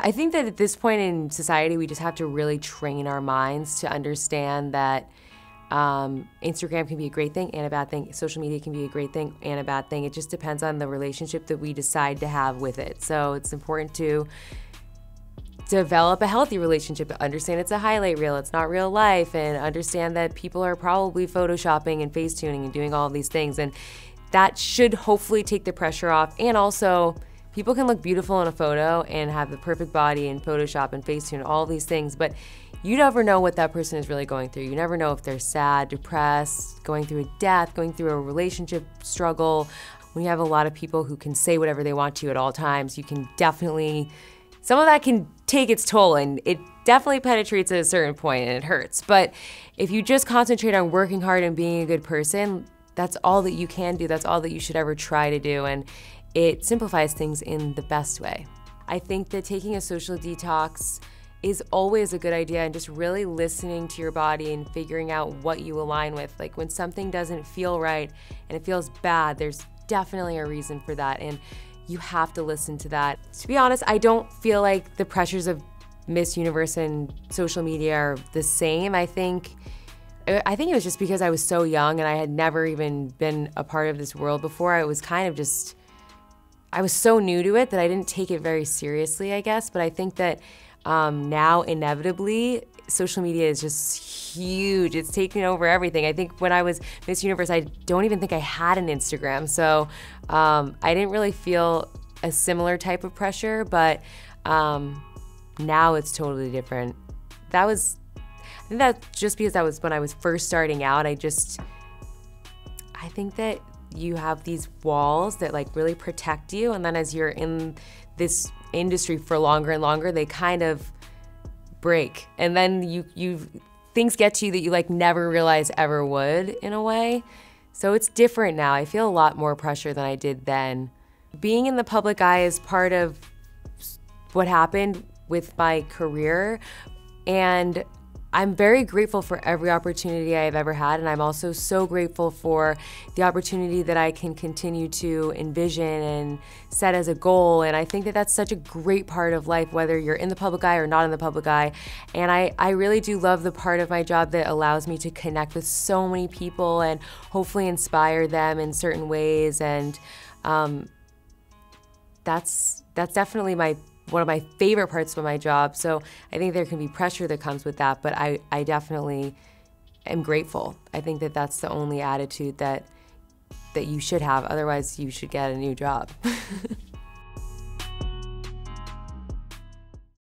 I think that at this point in society, we just have to really train our minds to understand that um, Instagram can be a great thing and a bad thing. Social media can be a great thing and a bad thing. It just depends on the relationship that we decide to have with it. So it's important to develop a healthy relationship, understand it's a highlight reel, it's not real life, and understand that people are probably photoshopping and face tuning and doing all these things. And that should hopefully take the pressure off and also people can look beautiful in a photo and have the perfect body and Photoshop and Facetune, all these things, but you never know what that person is really going through. You never know if they're sad, depressed, going through a death, going through a relationship struggle. When you have a lot of people who can say whatever they want to you at all times, you can definitely, some of that can take its toll and it definitely penetrates at a certain point and it hurts. But if you just concentrate on working hard and being a good person, that's all that you can do. That's all that you should ever try to do. And it simplifies things in the best way. I think that taking a social detox is always a good idea and just really listening to your body and figuring out what you align with. Like when something doesn't feel right and it feels bad, there's definitely a reason for that. And you have to listen to that. To be honest, I don't feel like the pressures of Miss Universe and social media are the same. I think I think it was just because I was so young and I had never even been a part of this world before. I was kind of just I was so new to it that I didn't take it very seriously, I guess. But I think that um, now, inevitably, social media is just huge. It's taking over everything. I think when I was Miss Universe, I don't even think I had an Instagram. So um, I didn't really feel a similar type of pressure, but um, now it's totally different. That was, I think that just because that was when I was first starting out, I just, I think that you have these walls that like really protect you and then as you're in this industry for longer and longer they kind of break. And then you you things get to you that you like never realize ever would in a way. So it's different now. I feel a lot more pressure than i did then. Being in the public eye is part of what happened with my career. And I'm very grateful for every opportunity I've ever had, and I'm also so grateful for the opportunity that I can continue to envision and set as a goal. And I think that that's such a great part of life, whether you're in the public eye or not in the public eye. And I, I really do love the part of my job that allows me to connect with so many people and hopefully inspire them in certain ways. And um, that's that's definitely my one of my favorite parts of my job. So I think there can be pressure that comes with that, but I, I definitely am grateful. I think that that's the only attitude that that you should have. Otherwise, you should get a new job.